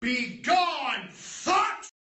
Be gone,